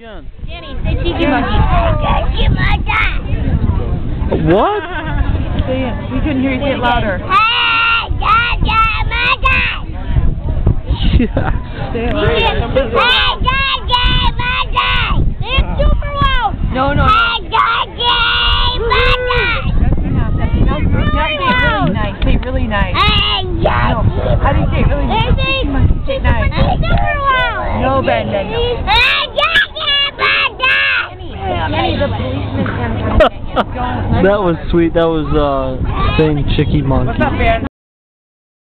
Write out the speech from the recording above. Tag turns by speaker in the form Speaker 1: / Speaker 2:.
Speaker 1: again.
Speaker 2: Danny, say cheeky monkey.
Speaker 1: What?
Speaker 2: Say it. We couldn't hear you say it louder.
Speaker 1: Yeah.
Speaker 2: Say it louder. No, no, no. That's enough. That's enough. Now say it really nice. Say it really nice. Hey, No. How do you say it really nice? Cheeky monkey. Say it nice. No, Brendan. No. Danny, the policeman
Speaker 1: that was sweet. That was uh saying chicky monkey.
Speaker 2: What's up, man?